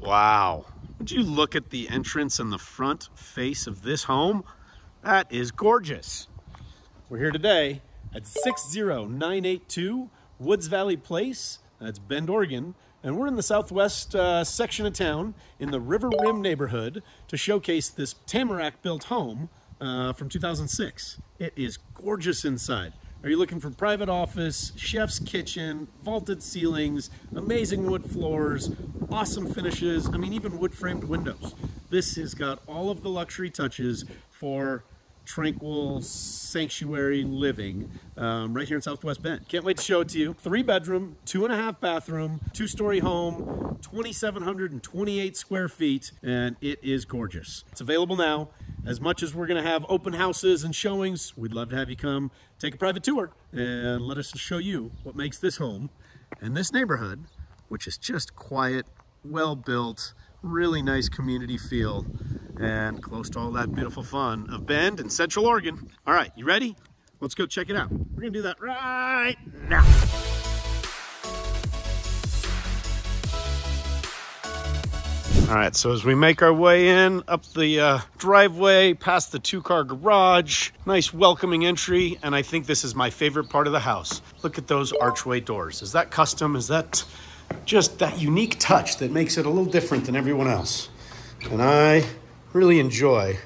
Wow. Would you look at the entrance and the front face of this home? That is gorgeous. We're here today at 60982 Woods Valley Place. That's Bend, Oregon. And we're in the southwest uh, section of town in the River Rim neighborhood to showcase this Tamarac built home uh, from 2006. It is gorgeous inside. Are you looking for private office, chef's kitchen, vaulted ceilings, amazing wood floors, awesome finishes, I mean even wood framed windows. This has got all of the luxury touches for tranquil sanctuary living um, right here in Southwest Bend. Can't wait to show it to you. Three bedroom, two and a half bathroom, two story home, 2,728 square feet, and it is gorgeous. It's available now. As much as we're gonna have open houses and showings, we'd love to have you come take a private tour and let us show you what makes this home and this neighborhood, which is just quiet, well built, really nice community feel and close to all that beautiful fun of Bend and Central Oregon. All right, you ready? Let's go check it out. We're gonna do that right now. All right, so as we make our way in up the uh, driveway, past the two-car garage, nice welcoming entry, and I think this is my favorite part of the house. Look at those archway doors. Is that custom? Is that just that unique touch that makes it a little different than everyone else? And I really enjoy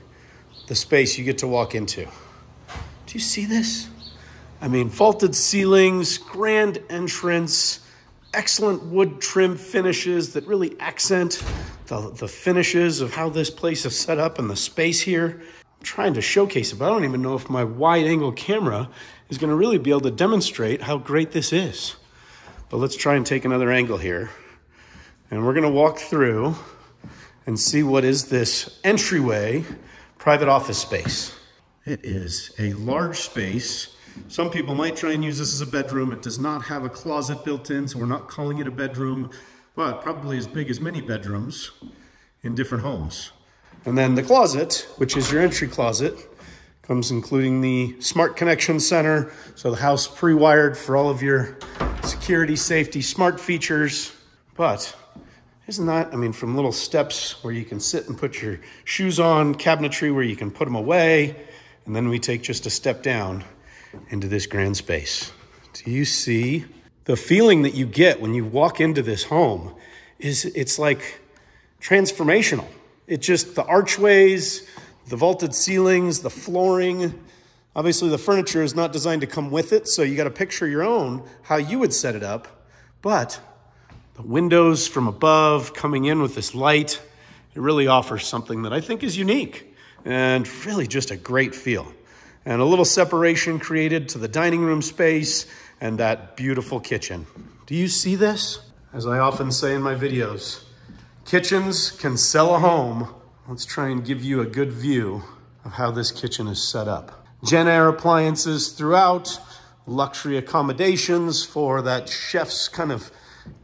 the space you get to walk into. Do you see this? I mean, vaulted ceilings, grand entrance, excellent wood trim finishes that really accent the, the finishes of how this place is set up and the space here. I'm trying to showcase it, but I don't even know if my wide angle camera is gonna really be able to demonstrate how great this is. But let's try and take another angle here. And we're gonna walk through and see what is this entryway private office space. It is a large space. Some people might try and use this as a bedroom. It does not have a closet built in, so we're not calling it a bedroom, but probably as big as many bedrooms in different homes. And then the closet, which is your entry closet, comes including the smart connection center. So the house pre-wired for all of your security, safety, smart features. But isn't that, I mean, from little steps where you can sit and put your shoes on, cabinetry where you can put them away, and then we take just a step down into this grand space. Do you see the feeling that you get when you walk into this home is it's like transformational. It just the archways, the vaulted ceilings, the flooring. Obviously the furniture is not designed to come with it, so you got to picture your own how you would set it up. But the windows from above coming in with this light, it really offers something that I think is unique and really just a great feel. And a little separation created to the dining room space and that beautiful kitchen. Do you see this? As I often say in my videos, kitchens can sell a home. Let's try and give you a good view of how this kitchen is set up. Jenn-Air appliances throughout, luxury accommodations for that chef's kind of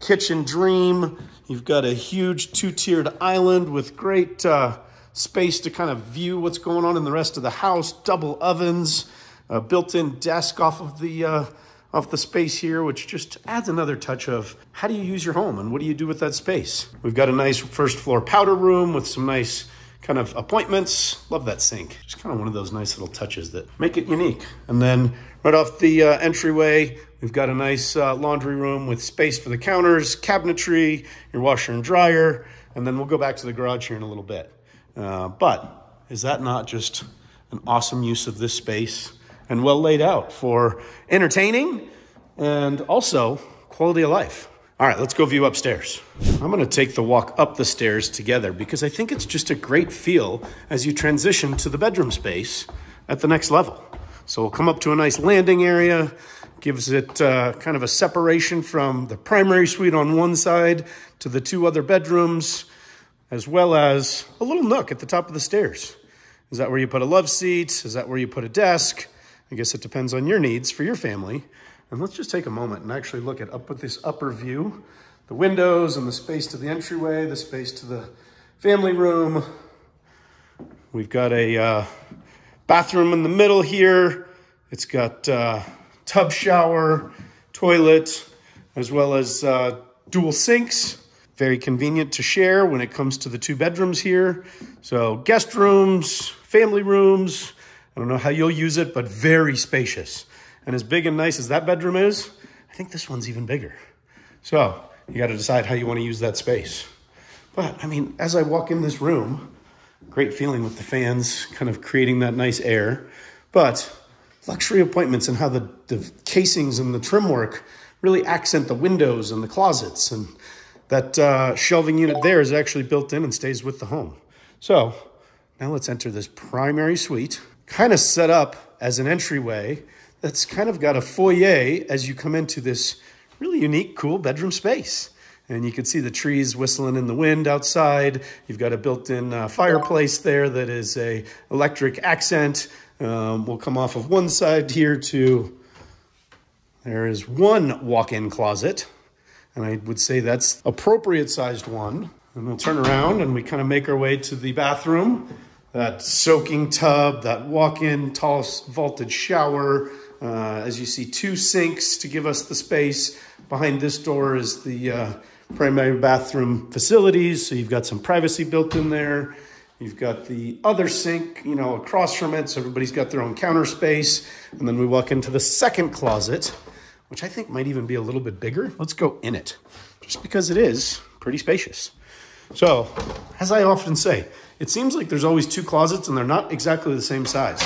kitchen dream. You've got a huge two-tiered island with great uh, space to kind of view what's going on in the rest of the house. Double ovens, a built-in desk off of the uh, off the space here, which just adds another touch of how do you use your home and what do you do with that space? We've got a nice first floor powder room with some nice kind of appointments. Love that sink. Just kind of one of those nice little touches that make it unique. And then right off the uh, entryway, We've got a nice uh, laundry room with space for the counters, cabinetry, your washer and dryer, and then we'll go back to the garage here in a little bit. Uh, but is that not just an awesome use of this space and well laid out for entertaining and also quality of life? All right, let's go view upstairs. I'm gonna take the walk up the stairs together because I think it's just a great feel as you transition to the bedroom space at the next level. So we'll come up to a nice landing area, gives it uh, kind of a separation from the primary suite on one side to the two other bedrooms, as well as a little nook at the top of the stairs. Is that where you put a love seat? Is that where you put a desk? I guess it depends on your needs for your family. And let's just take a moment and actually look at up with this upper view, the windows and the space to the entryway, the space to the family room. We've got a uh, bathroom in the middle here. It's got uh, tub shower, toilet, as well as uh, dual sinks, Very convenient to share when it comes to the two bedrooms here. So guest rooms, family rooms. I don't know how you'll use it, but very spacious. And as big and nice as that bedroom is, I think this one's even bigger. So you got to decide how you want to use that space. But I mean, as I walk in this room, great feeling with the fans kind of creating that nice air. But luxury appointments and how the, the casings and the trim work really accent the windows and the closets. And that uh, shelving unit there is actually built in and stays with the home. So now let's enter this primary suite, kind of set up as an entryway that's kind of got a foyer as you come into this really unique, cool bedroom space. And you can see the trees whistling in the wind outside. You've got a built-in uh, fireplace there that is a electric accent. Um, we'll come off of one side here to, there is one walk-in closet. And I would say that's appropriate sized one. And we'll turn around and we kind of make our way to the bathroom. That soaking tub, that walk-in tall vaulted shower, uh, as you see, two sinks to give us the space. Behind this door is the uh, primary bathroom facilities. So you've got some privacy built in there. You've got the other sink, you know, across from it. So everybody's got their own counter space. And then we walk into the second closet, which I think might even be a little bit bigger. Let's go in it, just because it is pretty spacious. So, as I often say, it seems like there's always two closets and they're not exactly the same size.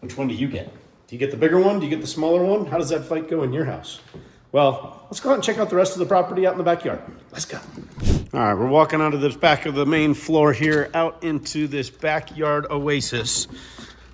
Which one do you get? Do you get the bigger one? Do you get the smaller one? How does that fight go in your house? Well, let's go out and check out the rest of the property out in the backyard. Let's go. All right, we're walking out of the back of the main floor here out into this backyard oasis.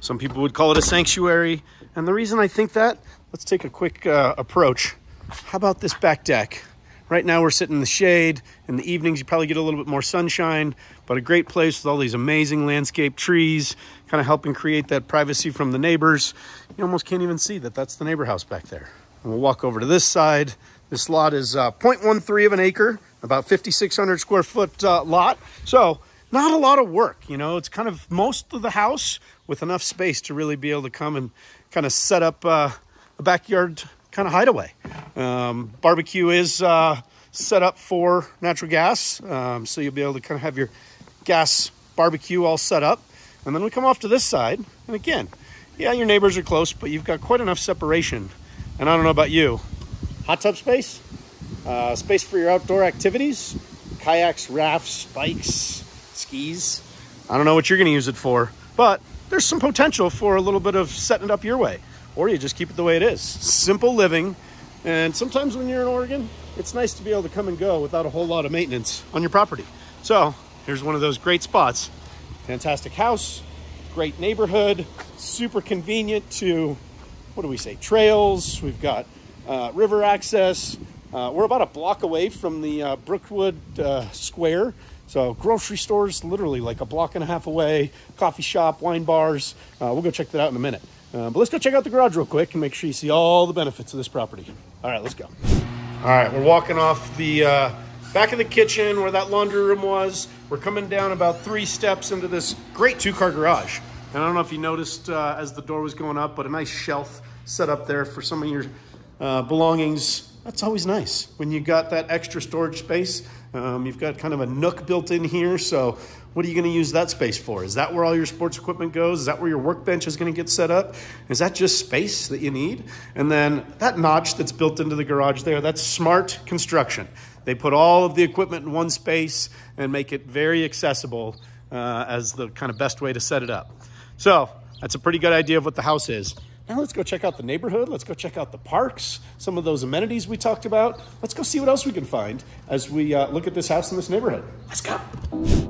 Some people would call it a sanctuary. And the reason I think that, let's take a quick uh, approach. How about this back deck? Right now we're sitting in the shade. In the evenings, you probably get a little bit more sunshine, but a great place with all these amazing landscape trees, kind of helping create that privacy from the neighbors. You almost can't even see that that's the neighbor house back there. And we'll walk over to this side. This lot is uh, 0.13 of an acre, about 5,600 square foot uh, lot. So not a lot of work, you know, it's kind of most of the house with enough space to really be able to come and kind of set up uh, a backyard kind of hideaway. Um, barbecue is uh, set up for natural gas, um, so you'll be able to kind of have your gas barbecue all set up. And then we come off to this side, and again, yeah, your neighbors are close, but you've got quite enough separation. And I don't know about you, hot tub space, uh, space for your outdoor activities, kayaks, rafts, bikes, skis. I don't know what you're going to use it for, but there's some potential for a little bit of setting it up your way or you just keep it the way it is. Simple living. And sometimes when you're in Oregon, it's nice to be able to come and go without a whole lot of maintenance on your property. So here's one of those great spots. Fantastic house, great neighborhood, super convenient to, what do we say, trails. We've got uh, river access. Uh, we're about a block away from the uh, Brookswood uh, Square. So grocery stores, literally like a block and a half away, coffee shop, wine bars. Uh, we'll go check that out in a minute. Uh, but let's go check out the garage real quick and make sure you see all the benefits of this property. All right, let's go. All right, we're walking off the uh, back of the kitchen where that laundry room was. We're coming down about three steps into this great two-car garage. And I don't know if you noticed uh, as the door was going up, but a nice shelf set up there for some of your uh, belongings. That's always nice when you got that extra storage space. Um, you've got kind of a nook built in here, so what are you going to use that space for? Is that where all your sports equipment goes? Is that where your workbench is going to get set up? Is that just space that you need? And then that notch that's built into the garage there, that's smart construction. They put all of the equipment in one space and make it very accessible uh, as the kind of best way to set it up. So that's a pretty good idea of what the house is. Now let's go check out the neighborhood. Let's go check out the parks, some of those amenities we talked about. Let's go see what else we can find as we uh, look at this house in this neighborhood. Let's go.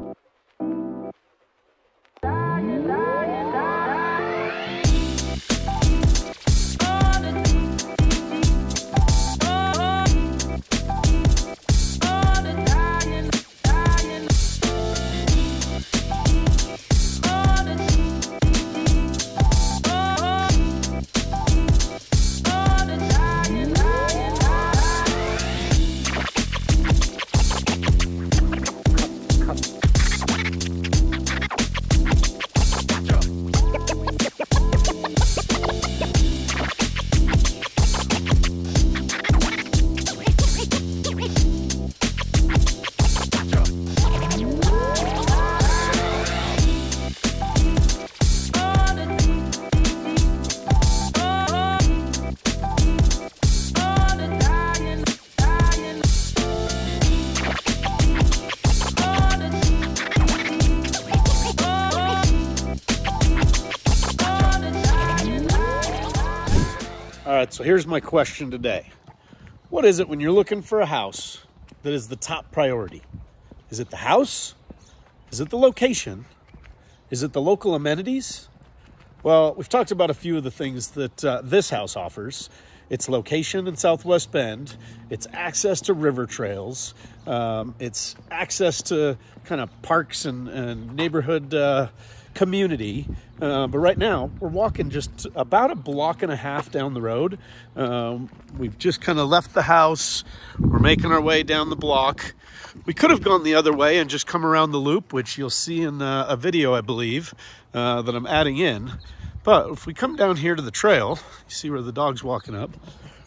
So here's my question today. What is it when you're looking for a house that is the top priority? Is it the house? Is it the location? Is it the local amenities? Well, we've talked about a few of the things that uh, this house offers. Its location in Southwest Bend, its access to river trails, um, its access to kind of parks and, and neighborhood uh, community. Uh, but right now, we're walking just about a block and a half down the road. Um, we've just kind of left the house. We're making our way down the block. We could have gone the other way and just come around the loop, which you'll see in uh, a video, I believe, uh, that I'm adding in. But if we come down here to the trail, you see where the dog's walking up,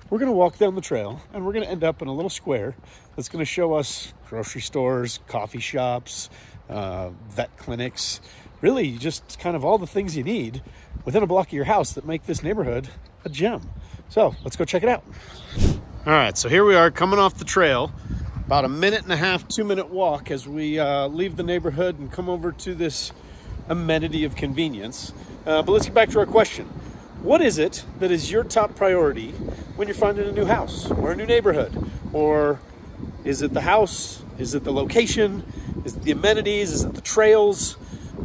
we're going to walk down the trail and we're going to end up in a little square that's going to show us grocery stores, coffee shops, uh, vet clinics, really just kind of all the things you need within a block of your house that make this neighborhood a gem. So let's go check it out. All right, so here we are coming off the trail. About a minute and a half, two minute walk as we uh, leave the neighborhood and come over to this amenity of convenience. Uh, but let's get back to our question. What is it that is your top priority when you're finding a new house or a new neighborhood? Or is it the house? Is it the location? Is it the amenities? Is it the trails?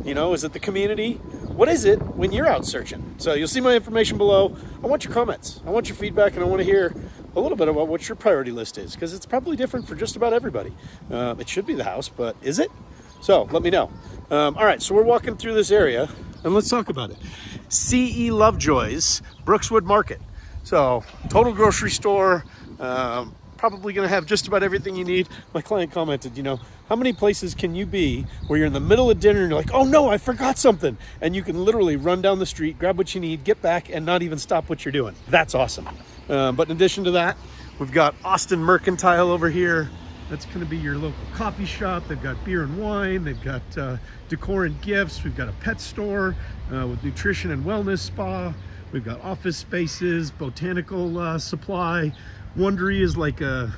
You know, is it the community? What is it when you're out searching? So you'll see my information below. I want your comments. I want your feedback, and I want to hear a little bit about what your priority list is because it's probably different for just about everybody. Uh, it should be the house, but is it? So let me know. Um, all right, so we're walking through this area, and let's talk about it. CE Lovejoy's Brookswood Market. So total grocery store. Um, probably going to have just about everything you need. My client commented, you know, how many places can you be where you're in the middle of dinner and you're like, oh no, I forgot something. And you can literally run down the street, grab what you need, get back, and not even stop what you're doing. That's awesome. Uh, but in addition to that, we've got Austin Mercantile over here. That's going to be your local coffee shop. They've got beer and wine. They've got uh, decor and gifts. We've got a pet store uh, with nutrition and wellness spa. We've got office spaces, botanical uh, supply, Wondery is like a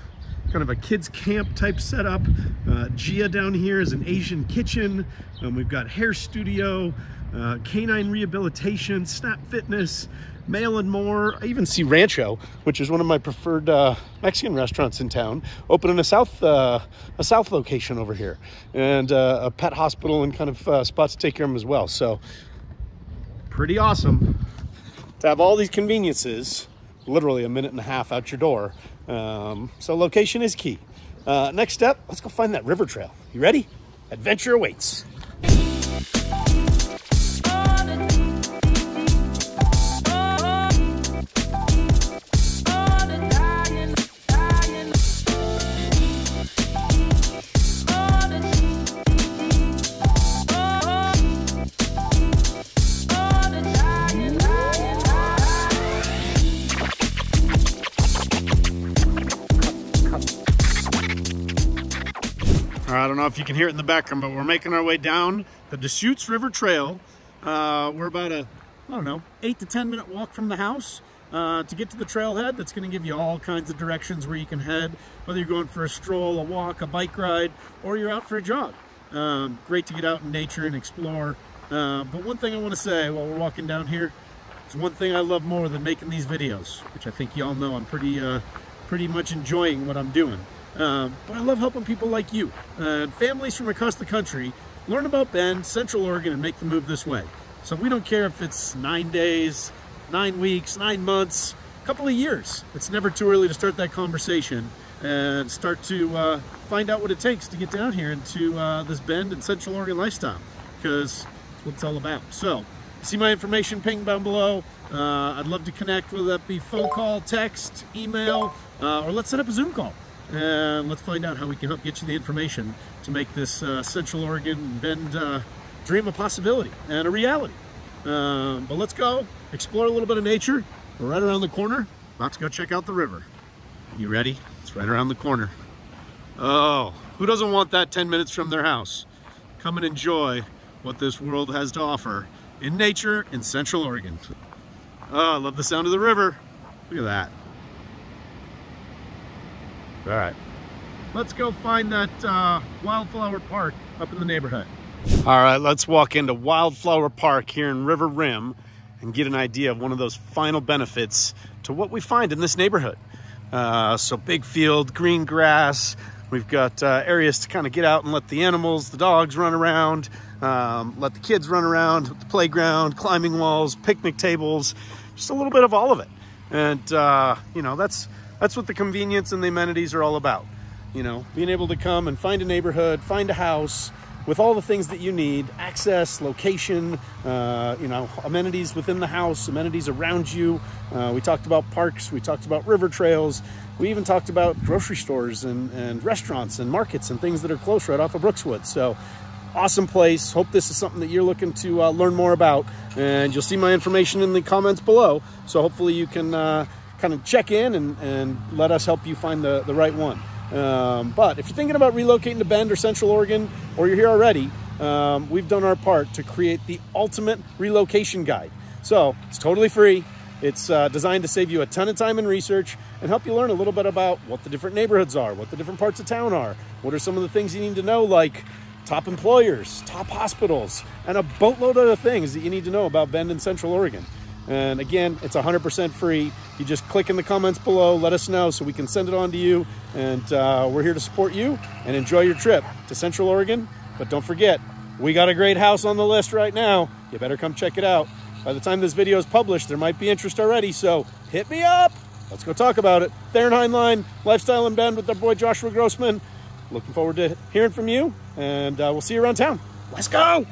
kind of a kids camp type setup. Uh, Gia down here is an Asian kitchen. Um, we've got hair studio, uh, canine rehabilitation, snap fitness, mail and more. I even see Rancho, which is one of my preferred uh, Mexican restaurants in town, opening a south uh, a south location over here, and uh, a pet hospital and kind of uh, spots to take care of them as well. So pretty awesome to have all these conveniences literally a minute and a half out your door. Um, so location is key. Uh, next step, let's go find that river trail. You ready? Adventure awaits. Don't know if you can hear it in the background, but we're making our way down the Deschutes River Trail. Uh, we're about a, I don't know, eight to 10 minute walk from the house. Uh, to get to the trailhead that's going to give you all kinds of directions where you can head, whether you're going for a stroll, a walk, a bike ride, or you're out for a jog. Um, great to get out in nature and explore. Uh, but one thing I want to say while we're walking down here is one thing I love more than making these videos, which I think you all know I'm pretty, uh, pretty much enjoying what I'm doing. Uh, but I love helping people like you, uh, families from across the country, learn about Bend, Central Oregon, and make the move this way. So we don't care if it's nine days, nine weeks, nine months, a couple of years. It's never too early to start that conversation and start to uh, find out what it takes to get down here into uh, this Bend and Central Oregon lifestyle, because that's what it's all about. So, see my information ping down below. Uh, I'd love to connect, whether that be phone call, text, email, uh, or let's set up a Zoom call and let's find out how we can help get you the information to make this uh, Central Oregon Bend uh, dream a possibility and a reality. Uh, but let's go explore a little bit of nature. We're right around the corner. About to go check out the river. You ready? It's right around the corner. Oh, who doesn't want that 10 minutes from their house? Come and enjoy what this world has to offer in nature in Central Oregon. Oh, I love the sound of the river. Look at that. All right. Let's go find that uh, Wildflower Park up in the neighborhood. All right, let's walk into Wildflower Park here in River Rim and get an idea of one of those final benefits to what we find in this neighborhood. Uh, so big field, green grass. We've got uh, areas to kind of get out and let the animals, the dogs run around, um, let the kids run around, the playground, climbing walls, picnic tables, just a little bit of all of it. And, uh, you know, that's, that's what the convenience and the amenities are all about. You know, being able to come and find a neighborhood, find a house, with all the things that you need access location uh, you know amenities within the house amenities around you. Uh, we talked about parks we talked about river trails we even talked about grocery stores and, and restaurants and markets and things that are close right off of brookswood so awesome place. Hope this is something that you're looking to uh, learn more about. And you'll see my information in the comments below. So hopefully you can uh, kind of check in and, and let us help you find the, the right one um, but if you're thinking about relocating to Bend or Central Oregon, or you're here already, um, we've done our part to create the ultimate relocation guide. So it's totally free. It's uh, designed to save you a ton of time and research and help you learn a little bit about what the different neighborhoods are, what the different parts of town are, what are some of the things you need to know, like top employers, top hospitals, and a boatload of things that you need to know about Bend and Central Oregon. And again, it's 100% free. You just click in the comments below, let us know so we can send it on to you. And uh, we're here to support you and enjoy your trip to Central Oregon. But don't forget, we got a great house on the list right now. You better come check it out. By the time this video is published, there might be interest already, so hit me up. Let's go talk about it. Theron Heinlein, Lifestyle in Bend with our boy Joshua Grossman. Looking forward to hearing from you, and uh, we'll see you around town. Let's go!